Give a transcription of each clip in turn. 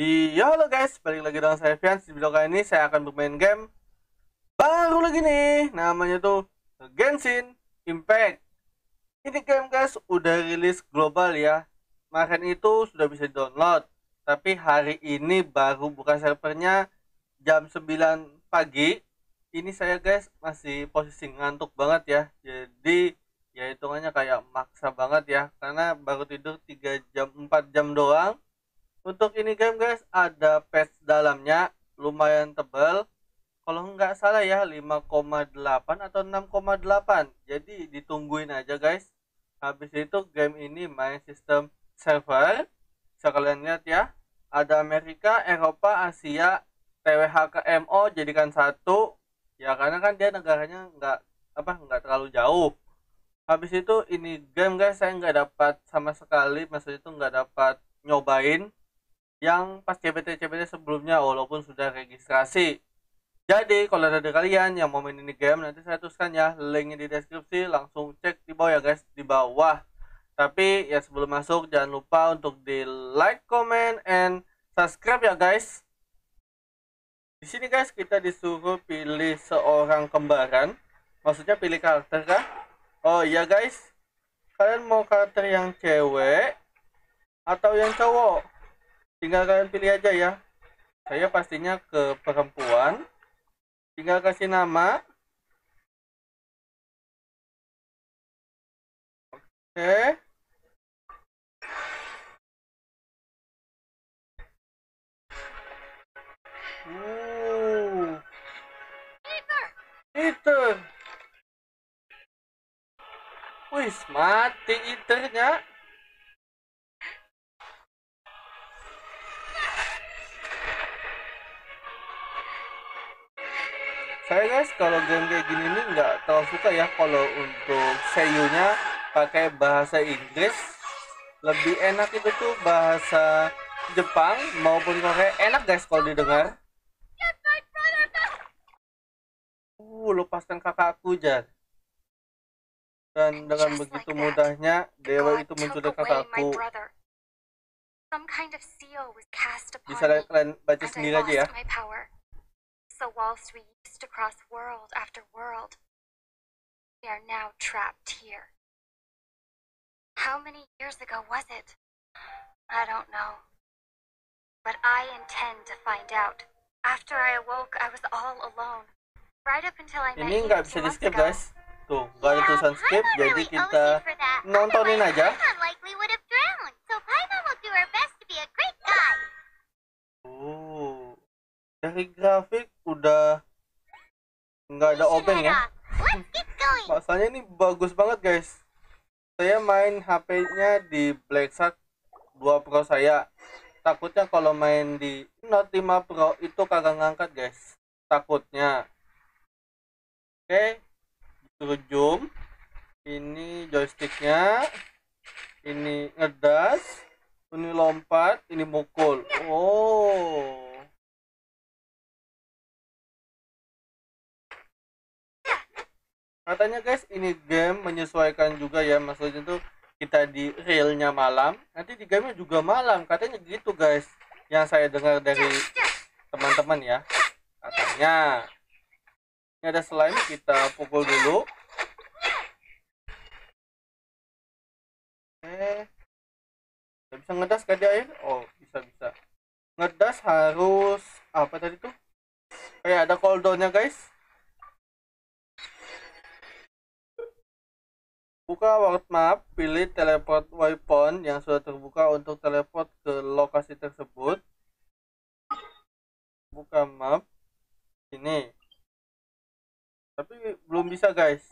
Iya halo guys, balik lagi dengan saya Fians Di video kali ini saya akan bermain game Baru lagi nih, namanya tuh Genshin Impact. Ini game guys udah rilis global ya. Kemarin itu sudah bisa download Tapi hari ini baru buka servernya jam 9 pagi. Ini saya guys masih posisi ngantuk banget ya. Jadi ya hitungannya kayak maksa banget ya Karena baru tidur 3 jam 4 jam doang untuk ini game guys ada patch dalamnya lumayan tebal. Kalau nggak salah ya 5,8 atau 6,8 jadi ditungguin aja guys. Habis itu game ini main sistem server. Bisa kalian lihat ya ada Amerika Eropa Asia TWHKMO jadikan satu. Ya karena kan dia negaranya nggak apa nggak terlalu jauh. Habis itu ini game guys saya nggak dapat sama sekali. Maksudnya itu nggak dapat nyobain yang pas CBT-CBT sebelumnya walaupun sudah registrasi. Jadi kalau ada kalian yang mau main ini game nanti saya tuliskan ya linknya di deskripsi langsung cek di bawah ya guys di bawah. Tapi ya sebelum masuk jangan lupa untuk di like, comment, and subscribe ya guys. Di sini guys kita disuruh pilih seorang kembaran. Maksudnya pilih karakter kah? Oh iya guys. Kalian mau karakter yang cewek atau yang cowok? Tinggal kalian pilih aja ya saya pastinya ke perempuan tinggal kasih nama oke Uh. Itu. Wih, mati iternya. Saya guys kalau game kayak gini nih nggak terlalu suka ya kalau untuk seiyunya pakai bahasa Inggris. Lebih enak itu tuh bahasa Jepang maupun Korea enak guys kalau didengar. Uh lepaskan kakakku Jan. Dan dengan begitu mudahnya dewa itu menculik kakakku. bisa kalian baca sendiri aja ya So whilst we used to cross world after world, we are now trapped here. How many years ago was it? I don't know. But I intend to find out. After I awoke, I was all alone. Right up until I Ini nggak bisa di skip guys. Tuh, nggak ada tulisan skip, jadi kita OC for that. nontonin aja. Paimon likely would have drowned. So Paimon will do her best to be a great guy. Oh, dari grafik udah nggak ada obeng ya. Masalahnya ini bagus banget guys. Saya main HP-nya di Black Shark 2 Pro saya. Takutnya kalau main di Note 5 Pro itu kagak ngangkat guys. Takutnya. Oke, disuruh zoom. Ini joysticknya. Ini ngedas. Ini lompat. Ini mukul. Oh. Katanya guys ini game menyesuaikan juga ya. Maksudnya tuh kita di realnya malam nanti di gamenya juga malam. Katanya gitu guys yang saya dengar dari teman-teman ya. Katanya ini ada slime kita pukul dulu. Nggak bisa ngedas gak di air? Oh bisa bisa. Ngedas harus apa tadi tuh? Kayak ada cooldownnya guys Buka world map, pilih teleport waypoint yang sudah terbuka untuk teleport ke lokasi tersebut. Buka map. Ini. Tapi belum bisa, guys.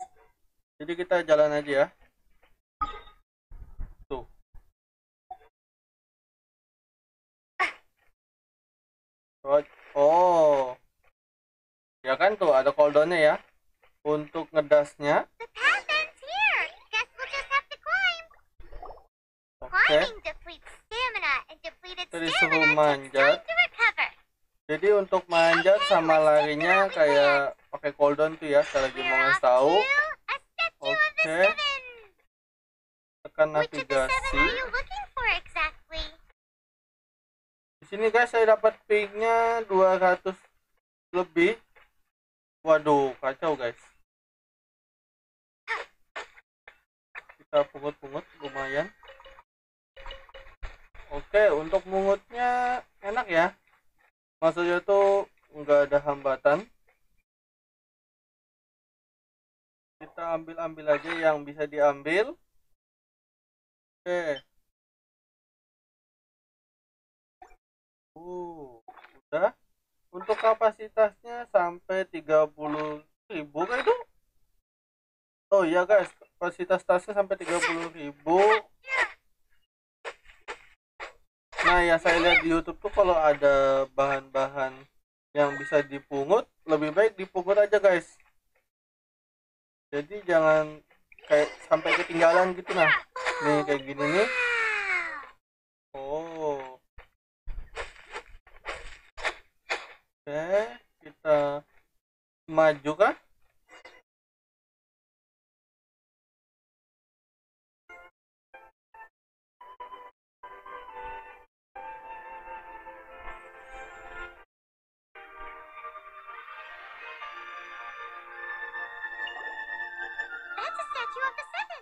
Jadi kita jalan aja ya. Tuh. Oh. Ya kan tuh ada cooldownnya ya. Untuk ngedasnya. Disuruh stamina takes manjat. Jadi untuk manjat sama larinya kayak pakai cooldown tuh ya, off ngasih tahu. Oke. Tekan navigasi. Di sini guys saya dapat pingnya 200 lebih. Waduh, kacau guys. Kita pungut-pungut lumayan. Oke, untuk mungutnya enak ya. Maksudnya tuh nggak ada hambatan. Kita ambil-ambil aja yang bisa diambil. Oke. Uh, udah. Untuk kapasitasnya sampai 30.000 kan itu? Oh iya guys, kapasitas tasnya sampai 30.000. Nah, ya saya lihat di YouTube tuh kalau ada bahan-bahan yang bisa dipungut, lebih baik dipungut aja guys. Jadi jangan kayak sampai ketinggalan gitu nah. Nih kayak gini nih. Oh. Oke, kita maju kah? Statue of the seven.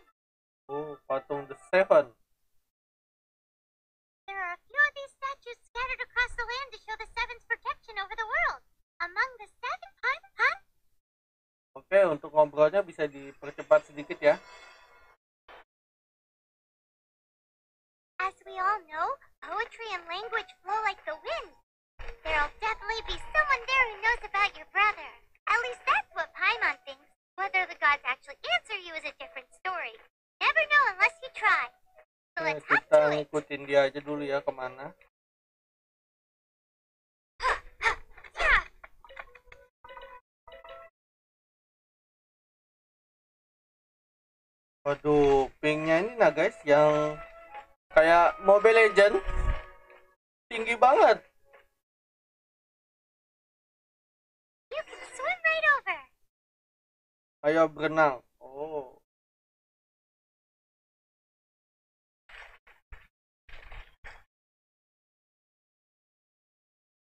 Oh, patung The Seven. Banget. Right. Ayo berenang. Oh.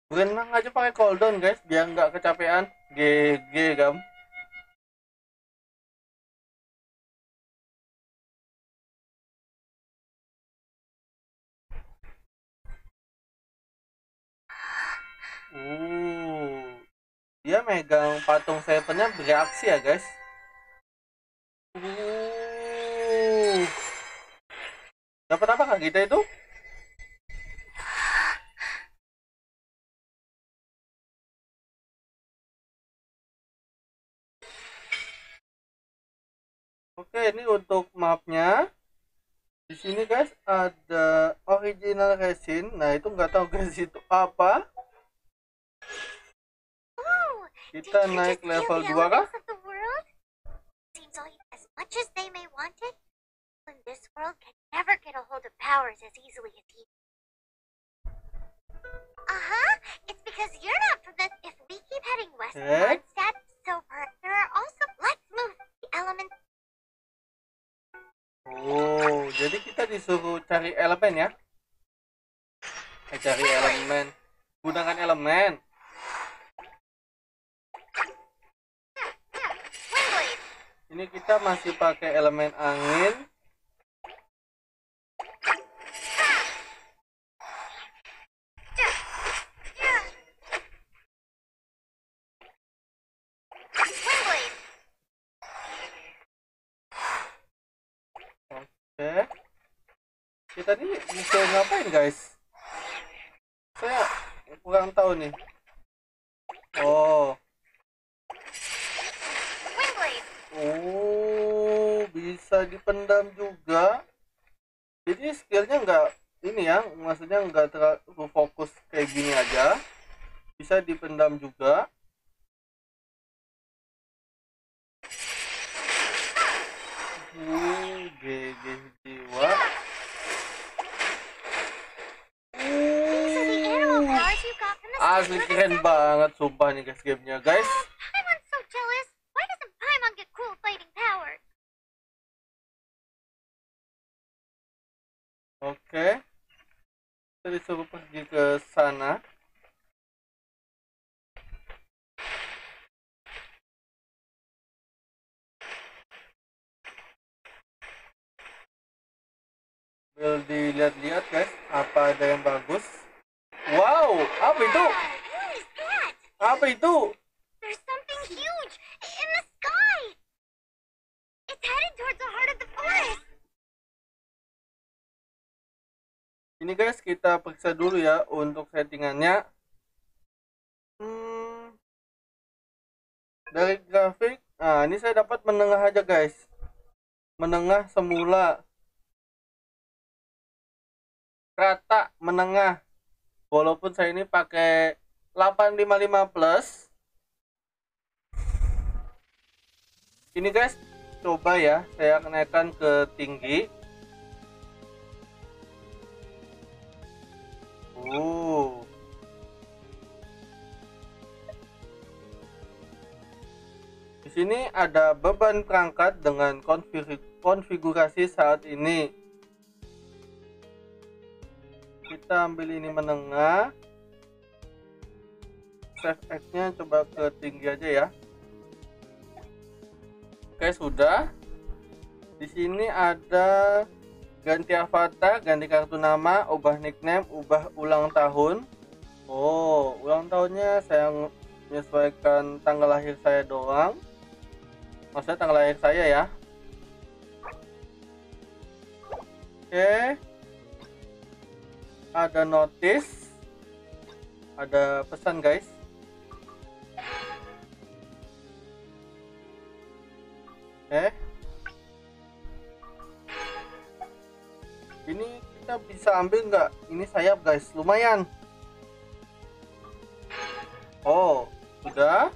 Berenang aja pakai cooldown guys, biar nggak kecapean. GG kam. Uh, dia megang patung sevennya bereaksi ya guys. Uh, dapat apa kak kita itu? Oke, ini untuk mapnya. Di sini guys ada original resin. Nah itu nggak tahu guys itu apa. Kita naik level the 2 kah? elements of the world? Seems like as much as they may want it, in this world can never get a hold of powers as easily as you. Uh-huh. It's because you're not from the if we keep heading west Eh? towards that so per- there are also let's move the elements Oh, jadi kita disuruh cari elemen ya? Eh, cari elemen. Gunakan elemen. wind blade. Ini kita masih pakai elemen angin. Oke. Kita ini bisa ngapain guys? Saya kurang tahu nih. Oh, Wind blade. oh bisa dipendam juga. Jadi skillnya nggak ini ya, maksudnya nggak terlalu fokus kayak gini aja. Bisa dipendam juga. Uh, GG jiwa. Uh, asli keren seven. banget sumpah nih guys gamenya guys. Oke. Kita disuruh pergi ke sana. Bel dilihat-lihat guys apa ada yang bagus wow apa itu apa itu Ini guys, kita periksa dulu ya untuk settingannya. Hmm, dari grafik, nah ini saya dapat menengah aja guys. Menengah semula. Rata menengah. Walaupun saya ini pakai 855 plus. Ini guys, coba ya, saya naikkan ke tinggi. Di sini ada beban perangkat dengan konfig- konfigurasi saat ini. Kita ambil ini menengah. Save X-nya coba ke tinggi aja ya. Oke, sudah. Di sini ada ganti avatar, ganti kartu nama, ubah nickname, ubah ulang tahun. Oh, ulang tahunnya saya menyesuaikan tanggal lahir saya doang. Maksudnya tanggal lahir saya ya. Oke. Ada notice. Ada pesan guys. Kita bisa ambil nggak? Ini sayap guys. Lumayan. Oh sudah.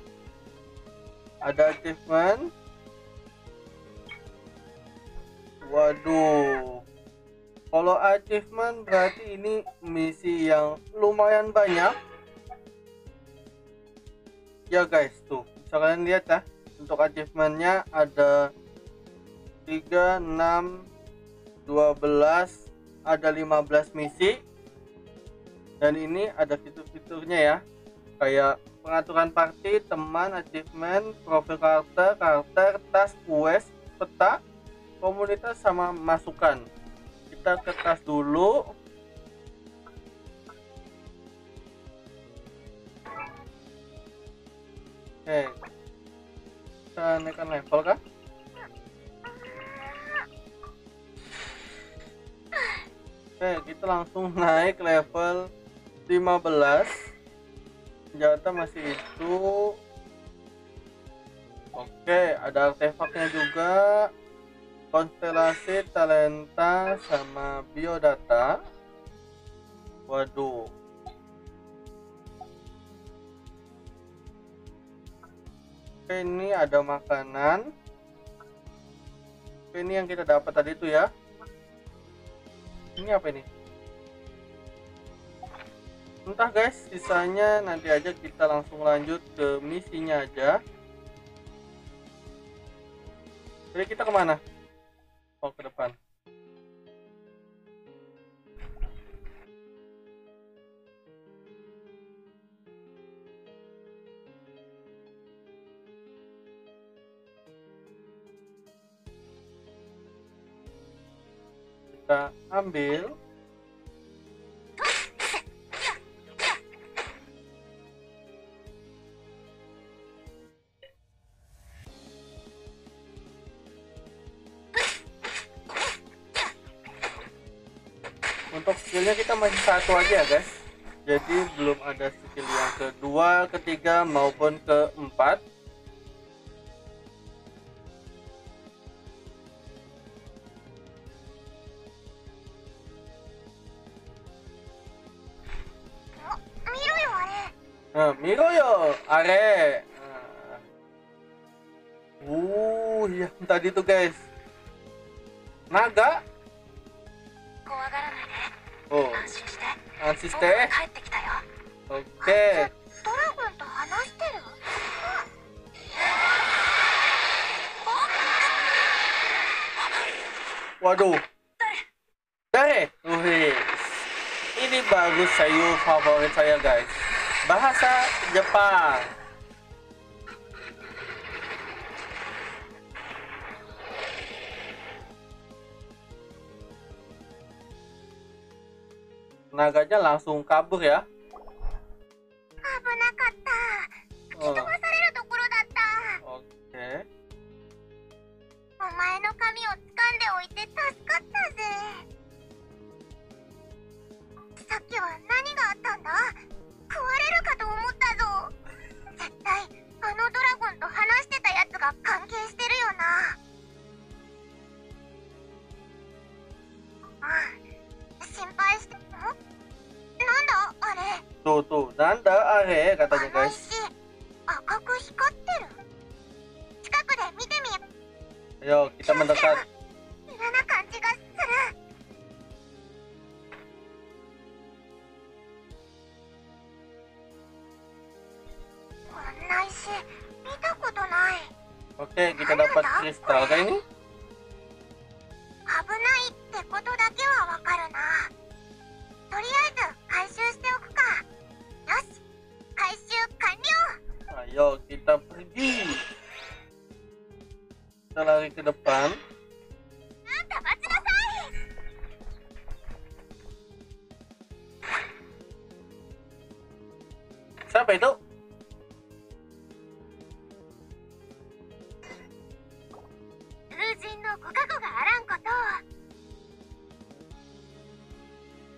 Ada achievement. Waduh. Kalau achievement berarti ini misi yang lumayan banyak. Ya guys. Tuh bisa kalian lihat ya. Untuk achievementnya ada 3, 6, 12 ada 15 misi. Dan ini ada fitur-fiturnya ya. Kayak pengaturan party, teman, achievement, profil karakter, karakter, tas, quest, peta, komunitas sama masukan. Kita ke tas dulu. Oke. Kita naikkan level kah? Oke, kita langsung naik level 15. Senjata masih itu. Oke, ada artefaknya juga. Konstelasi, talenta, sama biodata. Waduh. Oke, ini ada makanan. Oke, ini yang kita dapat tadi itu ya ini apa ini? Entah guys. Sisanya nanti aja kita langsung lanjut ke misinya aja. Jadi kita ke mana? Oh ke depan. Kita ambil. Untuk skillnya kita masih satu aja guys. Jadi belum ada skill yang kedua ketiga maupun keempat うん、見ろよ、あれ。Uh, yang tadi tuh guys. Naga. Oh. Ansiste. Oke. Okay. Waduh. Dare. Wih. Ini bagus sayur favorit saya guys. Bahasa Jepang. Naganya langsung kabur ya. 危なかった吹き飛ばされるところだった Oke. お 食われるかと思ったぞ。絶対あのドラゴンと話してたやつが関係してるよな。うん心配してん？なんだあれ？Tuh tuh, Nanda are あ katanya 風神のご加護があらんこと。を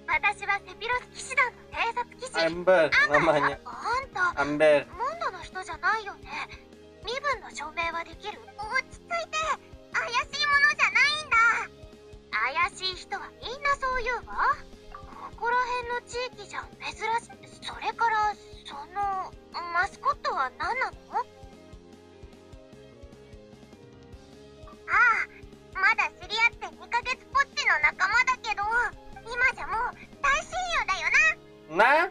私はセピロス騎士団の偵察騎士。Amber あ namanya. あんた？Amber. モンドの人じゃないよね。身分の証明はできる。落ち着いて。怪しいものじゃないんだ。怪しい人はみんなそう言うわ。ここら辺の地域じゃ珍しい。それからそのマスコットは何なの？の仲間だけど今じゃもう大親友だよな。Nah,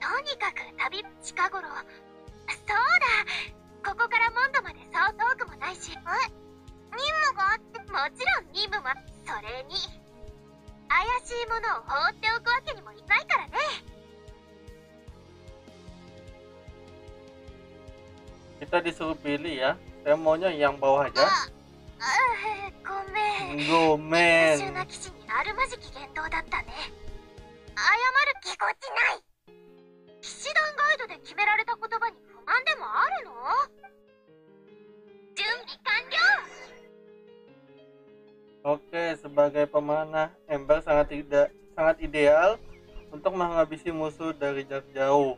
とにかく旅近頃そうだ。ここからモンドまでそう遠くもないしえ任務があってもちろん任務はそれに。怪しいものを放っておくわけにもいかないからね。Kita disuruh pilih ya. Saya maunya yang bawah あ aja. あごめん優 Gomen. 秀な騎士にあるまじき言動だったね謝るぎこちない騎士団ガイドで決められた言葉に不満でもあるの準備完了 Oke, sebagai pemanah, Ember sangat tidak sangat ideal untuk menghabisi musuh dari jarak jauh.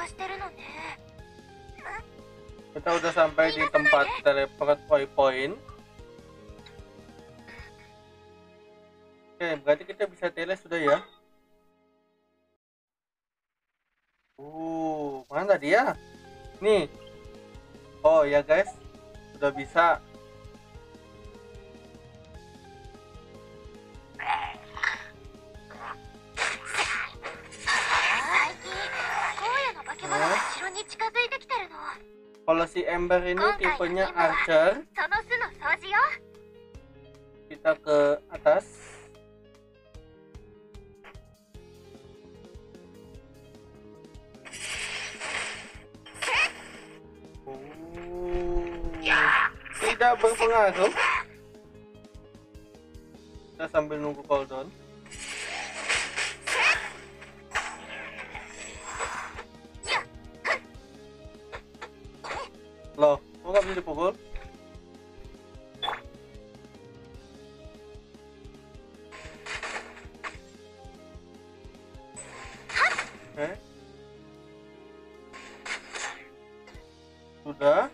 してるのね Kita udah sampai di tempat teleport point. Oke, berarti kita bisa tele sudah ya. Uh, mana dia? Nih. Oh ya guys, sudah bisa. Kalau si Ember ini tipenya Archer. Kita ke atas. Oh. Tidak berpengaruh. Kita sambil nunggu cooldown. Loh, kamu gak bisa dipukul? Eh? Sudah?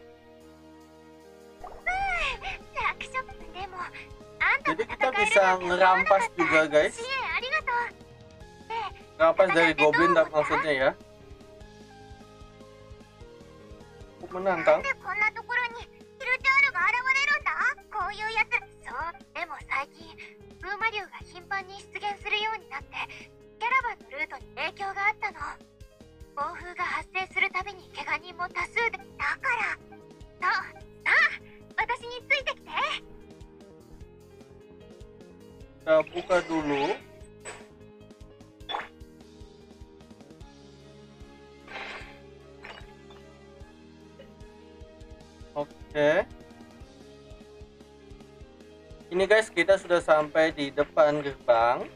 Jadi kita bisa ngerampas juga guys? Ngerampas dari goblin dan maksudnya ya? Aku menantang. Kita buka dulu. Oke. Ini guys, kita sudah sampai di depan gerbang.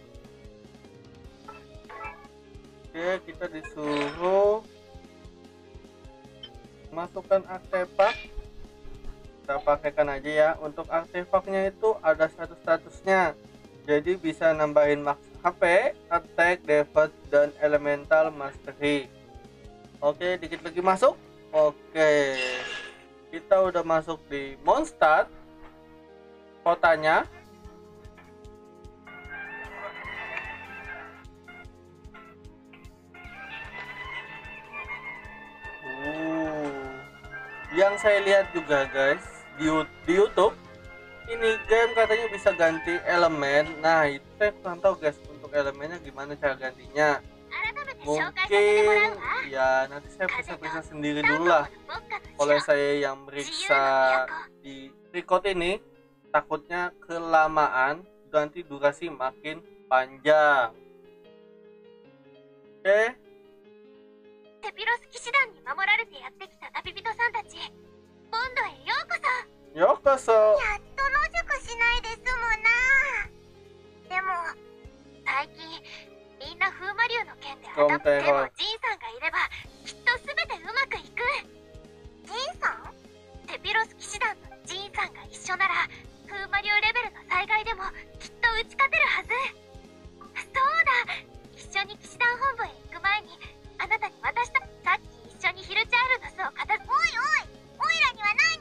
Oke, kita disuruh masukkan artefak. Kita pakaikan aja ya. Untuk artefaknya itu ada status-statusnya jadi bisa nambahin max HP, attack, defense, dan elemental mastery. Oke, dikit lagi masuk. Oke, kita udah masuk di Mondstadt. Kotanya. Uh, yang saya lihat juga guys di, di YouTube ini game katanya bisa ganti elemen nah itu saya kurang tahu guys untuk elemennya gimana cara gantinya 改めて紹介させてもら mungkin うわ ya nanti saya periksa-periksa sendiri スタン dulu ド lah の牧歌の oleh 城 saya yang 自由 meriksa の都 di record ini takutnya kelamaan nanti durasi makin panjang oke テピロス騎士団に守られてやってきた旅人さんたちボンドへようこそ Yokoso やっと野宿しないで済むなでも最近みんな風魔竜の件でごめん頭でもジンさんがいればきっと全てうまくいく。ジンさんテピロス騎士団のジンさんが一緒なら風魔竜レベルの災害でもきっと打ち勝てるはず。そうだ。一緒に騎士団本部へ行く前にあなたに渡したさっき一緒にヒルチャールの巣を片付おいおいオイラにはないのかよ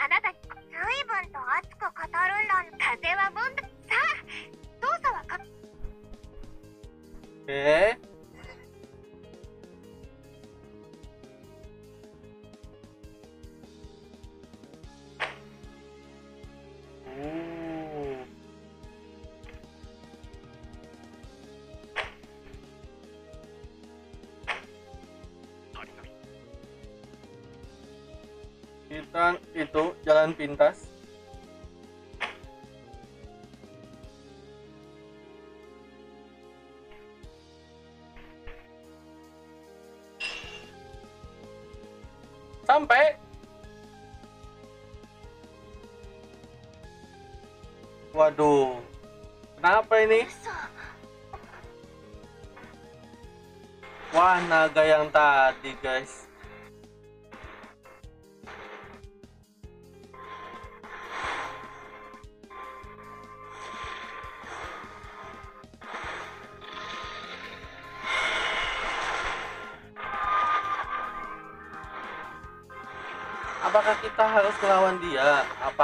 あなたに随分と熱く語るんだ風はモンドさあ動作はか Oke. Uh. Kita itu jalan pintas. Sampai. Waduh. Kenapa ini? 嘘 Wah, naga yang tadi, guys.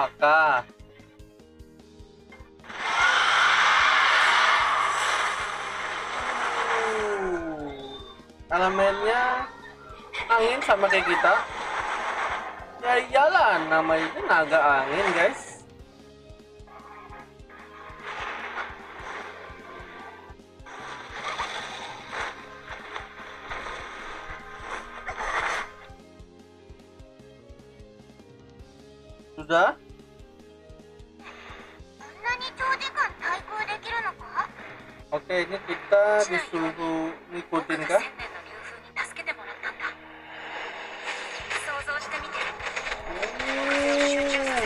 celaka. Uh, elemennya angin sama kayak kita. Ya jalan nama itu naga angin guys. Sudah? kayaknya kita disuruh ngikutin kah? Oh,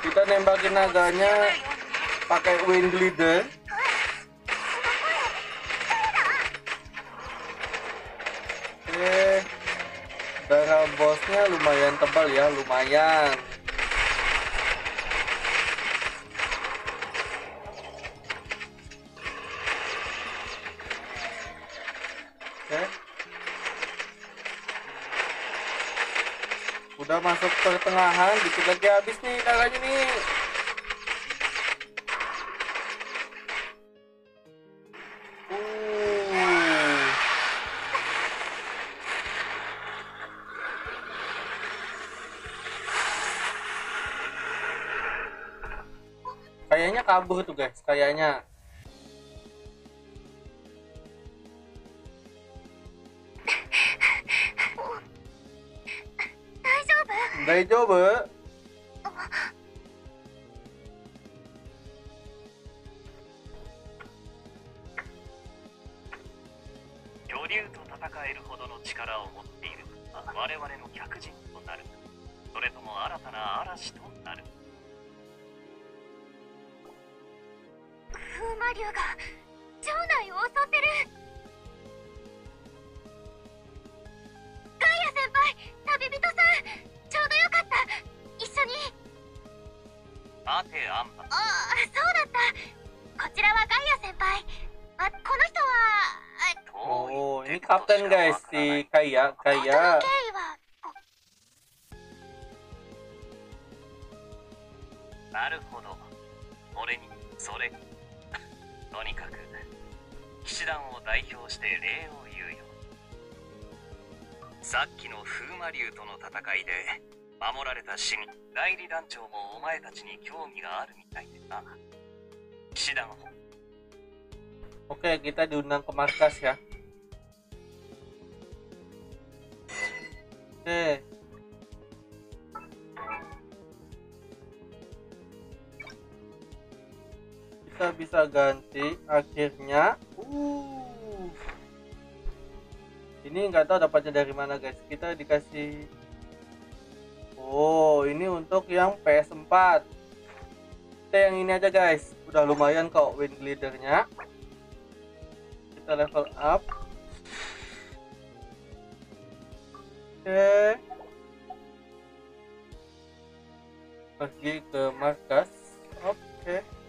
kita nembakin naganya pakai wind leader. Eh, Oke. Darah bosnya lumayan tebal ya, lumayan. Udah masuk pertengahan dikit lagi habis nih darahnya nih. Uh. Kayaknya kabur tuh guys, kayaknya. 夫.巨竜と戦えるほどの力を持っている。我々の客人となる。それとも新たな嵐となる。風魔竜が城内を襲ってる。ガイア先輩旅人さん待てアンバああそうだった。こちらはガイア先輩。あこの人は Oh, ini kapten guys si Kaya, あ事の Kaya. 経緯はなるほど。俺にそれ。とにかく騎士団を代表して礼を言うよ。さっきの風魔竜との戦いで守られた市民代理団長もお前たちに興味があるみたいでな騎士団を Oke, kita diundang ke markas ya. Oke. Kita bisa ganti akhirnya. Uh. Ini nggak tahu dapatnya dari mana guys. Kita dikasih Oh, ini untuk yang PS4. Kita yang ini aja guys. Udah lumayan kok wind glidernya kita level up. Oke. Pergi ke markas. Oke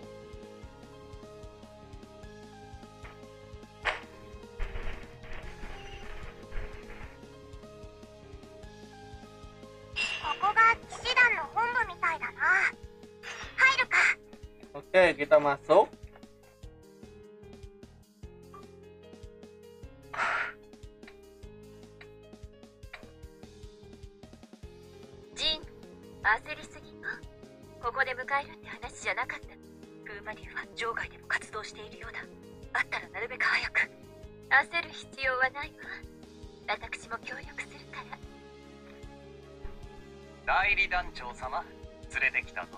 Oke, kita masuk. ジン焦りすぎここで迎えるって話じゃなかった。風魔竜は場外でも活動しているようだ。あったらなるべく早く。焦る必要はないわ。私も協力するから。代理団長様連れてきたぞ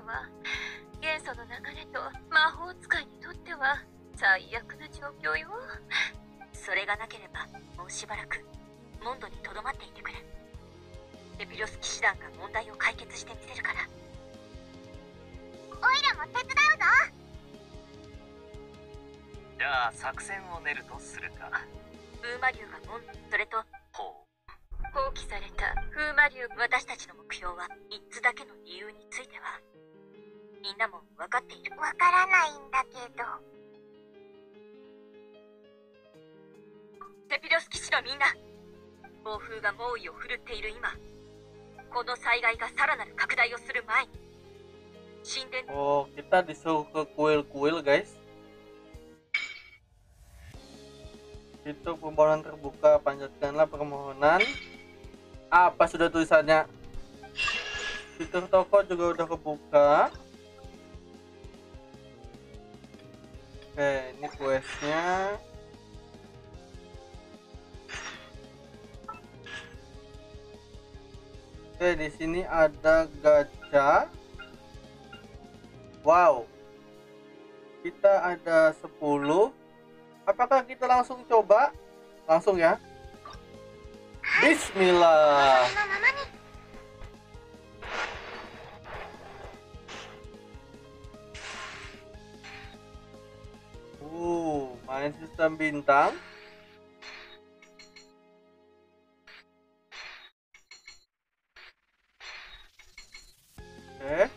は元素の流れと魔法使いにとっては最悪な状況よ。それがなければもうしばらくモンドにとどまっていてくれ。エピロス騎士団が問題を解決してみせるから。オイラも手伝うぞ。じゃあ作戦を練るとするか。風魔竜がモンそれとほう。放棄された風魔竜私たちの目標は3つだけの理由についてはみんなも分かっているわからないんだけどセピロス騎士のみんな暴風が猛威を振るっている今この災害がさらなる拡大をする前に神殿 Oh, kita disuruh ke kuil-kuil, guys. Itu permohonan terbuka, panjatkanlah permohonan. Apa sudah tulisannya? Fitur toko juga udah kebuka. Oke, ini questnya. Oke, di sini ada gacha. Wow. Kita ada 10. Apakah kita langsung coba? Langsung ya. Bismillah. Uh, main sistem bintang. Oke.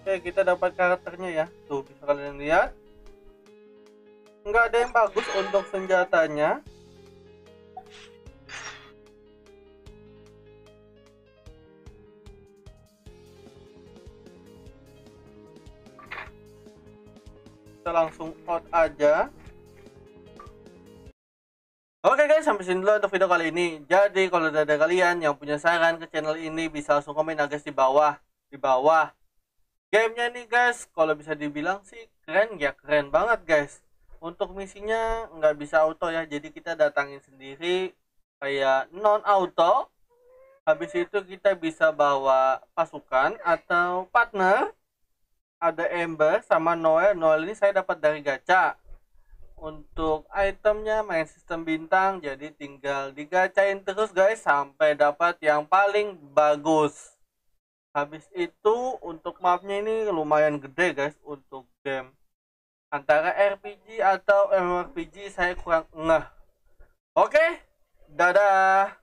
Oke, kita dapat karakternya ya. Tuh, bisa kalian lihat. Nggak ada yang bagus untuk senjatanya. Kita langsung out aja Oke guys, sampai sini dulu untuk video kali ini. Jadi kalau ada kalian yang punya saran ke channel ini bisa langsung komen ya guys di bawah, di bawah. Gamenya nih guys, kalau bisa dibilang sih keren ya keren banget guys. Untuk misinya nggak bisa auto ya, jadi kita datangin sendiri kayak non auto. Habis itu kita bisa bawa pasukan atau partner ada Ember sama Noel. Noel ini saya dapat dari gacha. Untuk itemnya main sistem bintang, jadi tinggal digacain terus guys sampai dapat yang paling bagus. Habis itu untuk mapnya ini lumayan gede guys untuk game antara RPG atau MMORPG saya kurang ngeh. Oke, dadah.